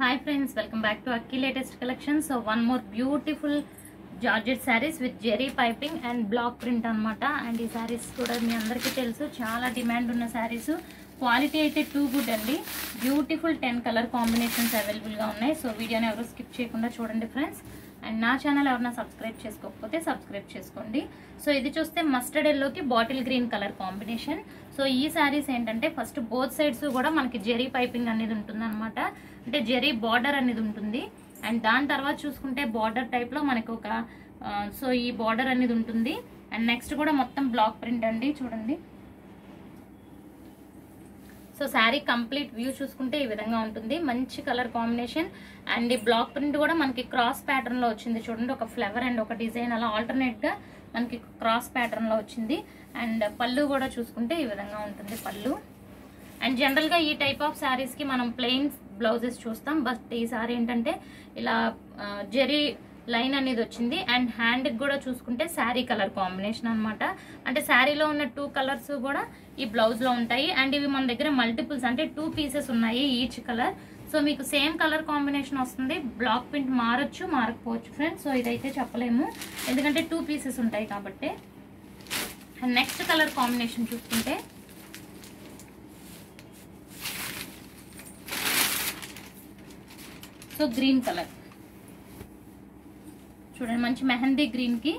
Hi friends welcome back to Akki latest collection so one more beautiful georgette sarees with zari piping and block print అన్నమాట. And ఈ శారీస్ కూడా మీ అందరికీ తెలుసు. చాలా డిమాండ్ ఉన్న శారీస్ క్వాలిటీ అయితే టూ గుడ్ అండి. బ్యూటిఫుల్ టెన్ కలర్ కాంబినేషన్స్ అవైలబుల్గా ఉన్నాయి. సో వీడియోని ఎవరు స్కిప్ చేయకుండా చూడండి ఫ్రెండ్స్ అండ్ నా ఛానల్ ఎవరైనా సబ్స్క్రైబ్ చేసుకోకపోతే సబ్స్క్రైబ్ చేసుకోండి. సో ఇది చూస్తే మస్టర్డ్ ఎల్లోకి bottle green colour combination so ఈ శారీస్ ఏంటంటే ఫస్ట్ బోత్ సైడ్స్ కూడా మనకి జెరీ పైపింగ్ అనేది ఉంటుందనమాట అంటే జెరీ బార్డర్ అనేది ఉంటుంది. అండ్ దాని తర్వాత చూసుకుంటే బార్డర్ టైప్లో మనకు ఒక సో ఈ బార్డర్ అనేది ఉంటుంది. అండ్ నెక్స్ట్ కూడా మొత్తం బ్లాక్ ప్రింట్ అండి చూడండి. సో శారీ కంప్లీట్ వ్యూ చూసుకుంటే ఈ విధంగా ఉంటుంది. మంచి కలర్ కాంబినేషన్. అండ్ ఈ బ్లాక్ ప్రింట్ కూడా మనకి క్రాస్ ప్యాటర్న్లో వచ్చింది చూడండి. ఒక ఫ్లవర్ అండ్ ఒక డిజైన్ అలా ఆల్టర్నేట్గా మనకి క్రాస్ ప్యాటర్న్లో వచ్చింది. అండ్ పళ్ళు కూడా చూసుకుంటే ఈ విధంగా ఉంటుంది పళ్ళు. అండ్ జనరల్గా ఈ టైప్ ఆఫ్ శారీస్కి మనం ప్లెయిన్ బ్లౌజెస్ చూస్తాం. బట్ ఈ సారీ ఏంటంటే ఇలా జెరీ లైన్ అనేది వచ్చింది. అండ్ హ్యాండ్కి కూడా చూసుకుంటే శారీ కలర్ కాంబినేషన్ అన్నమాట. అంటే శారీలో ఉన్న టూ కలర్స్ కూడా ఈ బ్లౌజ్లో ఉంటాయి. అండ్ ఇవి మన దగ్గర మల్టిపుల్స్ అంటే టూ పీసెస్ ఉన్నాయి ఈచ్ కలర్. సో మీకు సేమ్ కలర్ కాంబినేషన్ వస్తుంది. బ్లాక్ ప్రింట్ మారచ్చు మారకపోవచ్చు ఫ్రెండ్స్. సో ఇదైతే చెప్పలేము. ఎందుకంటే టూ పీసెస్ ఉంటాయి కాబట్టి. అండ్ నెక్స్ట్ కలర్ కాంబినేషన్ చూసుకుంటే సో గ్రీన్ కలర్. చూడండి మంచి మెహందీ గ్రీన్కి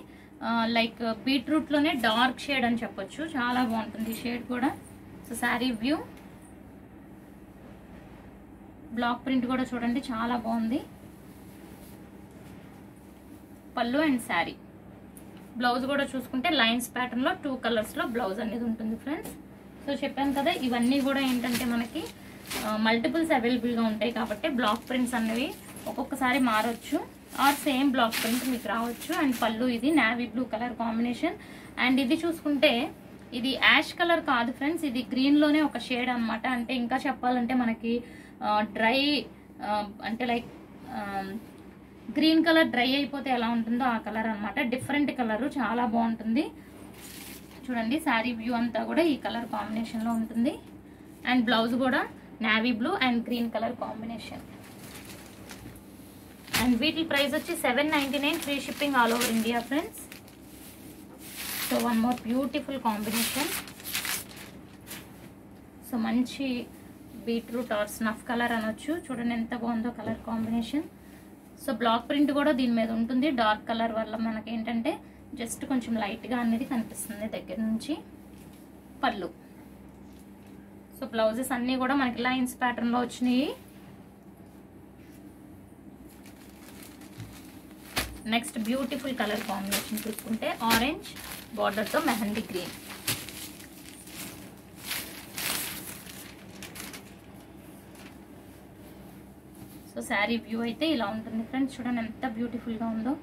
లైక్ బీట్రూట్లోనే డార్క్ షేడ్ అని చెప్పొచ్చు. చాలా బాగుంటుంది షేడ్ కూడా. So saree view. Block print కూడా చూడండి చాలా బాగుంది. పళ్ళు అండ్ శారీ. బ్లౌజ్ కూడా చూసుకుంటే లైన్స్ ప్యాటర్న్లో టూ కలర్స్లో బ్లౌజ్ అనేది ఉంటుంది ఫ్రెండ్స్. సో చెప్పాను కదా ఇవన్నీ కూడా ఏంటంటే మనకి మల్టిపుల్స్ అవైలబుల్గా ఉంటాయి కాబట్టి బ్లాక్ ప్రింట్స్ అనేవి ఒక్కొక్కసారి మారొచ్చు. ఆర్ సేమ్ బ్లాక్ ప్రింట్ మీకు రావచ్చు. అండ్ పళ్ళు ఇది navy blue colour combination and ఇది చూసుకుంటే ఇది యాష్ కలర్ కాదు ఫ్రెండ్స్ ఇది గ్రీన్లోనే ఒక షేడ్ అన్నమాట. అంటే ఇంకా చెప్పాలంటే మనకి డ్రై అంటే లైక్ గ్రీన్ కలర్ డ్రై అయిపోతే ఎలా ఉంటుందో ఆ కలర్ అనమాట డిఫరెంట్ కలర్ చాలా బాగుంటుంది. చూడండి శారీ వ్యూ అంతా కూడా ఈ కలర్ కాంబినేషన్లో ఉంటుంది. అండ్ బ్లౌజ్ కూడా navy blue and green colour combination and వీటి ప్రైస్ వచ్చి seven ninety nine free shipping all over India friends so one more beautiful combination so మంచి బీట్రూట్ ఆర్ స్నఫ్ కలర్ అనొచ్చు. చూడండి ఎంత బాగుందో colour combination so block print కూడా దీని మీద ఉంటుంది. డార్క్ కలర్ వల్ల మనకి ఏంటంటే జస్ట్ కొంచెం లైట్గా అనేది కనిపిస్తుంది దగ్గర నుంచి. పళ్ళు. సో బ్లౌజెస్ అన్నీ కూడా మనకి లైన్స్ ప్యాటర్న్లో వచ్చినాయి. నెక్స్ట్ బ్యూటిఫుల్ కలర్ కాంబినేషన్ చూసుకుంటే ఆరెంజ్ బార్డర్తో mehendi green so saree view అయితే ఇలా ఉంటుంది ఫ్రెండ్స్ చూడండి ఎంత బ్యూటిఫుల్గా ఉందో.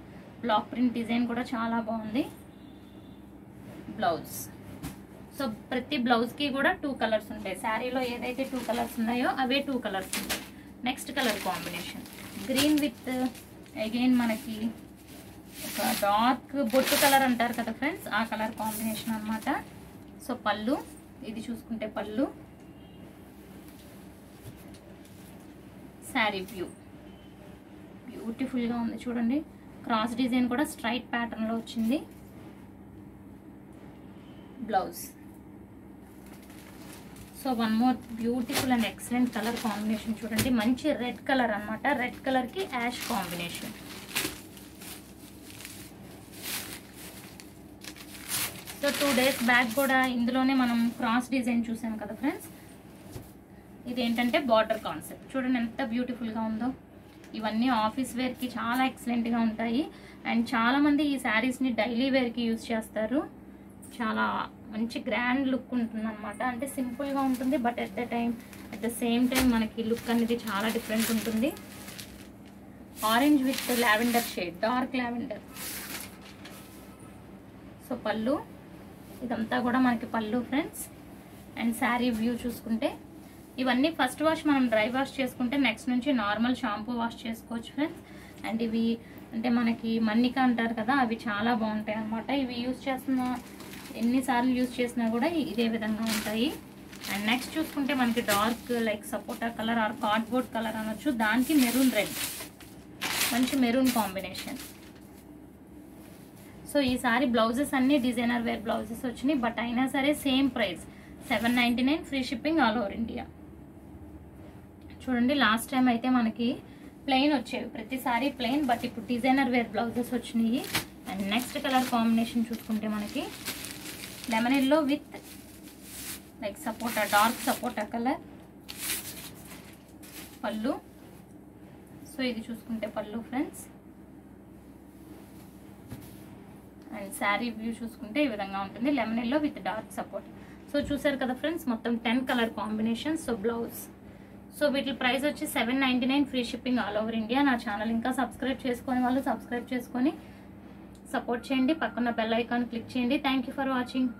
బ్లాక్ ప్రింట్ డిజైన్ కూడా చాలా బాగుంది. బ్లౌజ్ సో ప్రతి బ్లౌజ్కి కూడా టూ కలర్స్ ఉంటాయి. శారీలో ఏదైతే టూ కలర్స్ ఉన్నాయో అవే టూ కలర్స్ ఉంటాయి. Next colour combination green with again మనకి ఒక డార్క్ బొట్టు కలర్ అంటారు కదా ఫ్రెండ్స్ ఆ కలర్ కాంబినేషన్ అన్నమాట. సో పళ్ళు ఇది చూసుకుంటే పళ్ళు. శారీ వ్యూ బ్యూటిఫుల్గా ఉంది చూడండి. క్రాస్ డిజైన్ కూడా స్ట్రైట్ ప్యాటర్న్లో వచ్చింది. Blouse so one more beautiful and excellent colour combination చూడండి. మంచి రెడ్ కలర్ అన్నమాట. రెడ్ కలర్కి ash combination so two days back కూడా ఇందులోనే మనం క్రాస్ డిజైన్ చూసాం కదా ఫ్రెండ్స్ ఇది ఏంటంటే బార్డర్ కాన్సెప్ట్ చూడండి ఎంత బ్యూటిఫుల్గా ఉందో. ఇవన్నీ ఆఫీస్ వేర్కి చాలా ఎక్సలెంట్గా ఉంటాయి. అండ్ చాలామంది ఈ శారీస్ని డైలీ వేర్కి యూజ్ చేస్తారు. చాలా మంచి గ్రాండ్ లుక్ ఉంటుంది అనమాట అంటే సింపుల్గా ఉంటుంది but at the time at the same time మనకి లుక్ అనేది చాలా డిఫరెంట్ ఉంటుంది. Orange with lavender shade dark lavender so పళ్ళు. ఇదంతా కూడా మనకి పళ్ళు ఫ్రెండ్స్ అండ్ శారీ వ్యూ చూసుకుంటే ఇవన్నీ ఫస్ట్ వాష్ మనం డ్రై వాష్ చేసుకుంటే నెక్స్ట్ నుంచి నార్మల్ షాంపూ వాష్ చేసుకోవచ్చు ఫ్రెండ్స్ అండ్ ఇవి అంటే మనకి మన్నిక అంటారు కదా అవి చాలా బాగుంటాయి అన్నమాట. ఇవి యూజ్ చేస్తున్న ఎన్నిసార్లు యూజ్ చేసినా కూడా ఇదే విధంగా ఉంటాయి. అండ్ నెక్స్ట్ చూసుకుంటే మనకి dark like sapota colour or cardboard colour అనొచ్చు. దానికి మెరూన్ రెడ్ మంచి మెరూన్ కాంబినేషన్ సో ఈసారి బ్లౌజెస్ అన్ని డిజైనర్ వేర్ బ్లౌజెస్ వచ్చినాయి బట్ అయినా సరే same price. Seven ninety nine free shipping all over India. చూడండి లాస్ట్ టైం అయితే మనకి ప్లెయిన్ వచ్చేవి. ప్రతిసారి ప్లెయిన్ బట్ ఇప్పుడు డిజైనర్ వేర్ బ్లౌజెస్ వచ్చినాయి. అండ్ నెక్స్ట్ కలర్ కాంబినేషన్ చూసుకుంటే మనకి lemon yellow with like sapota dark sapota colour. పళ్ళు. సో ఇది చూసుకుంటే పళ్ళు ఫ్రెండ్స్. అండ్ శారీ వ్యూ చూసుకుంటే ఈ విధంగా ఉంటుంది. Lemon yellow with dark support so చూసారు కదా ఫ్రెండ్స్ మొత్తం ten colour combination so blouse so వీటి ప్రైస్ వచ్చి seven ninety nine free shipping all over India నా ఛానల్ ఇంకా సబ్స్క్రైబ్ చేసుకొని వాళ్ళు సబ్స్క్రైబ్ చేసుకొని సపోర్ట్ చేయండి. పక్కన బెల్ ఐకాన్ క్లిక్ చేయండి. Thank you for watching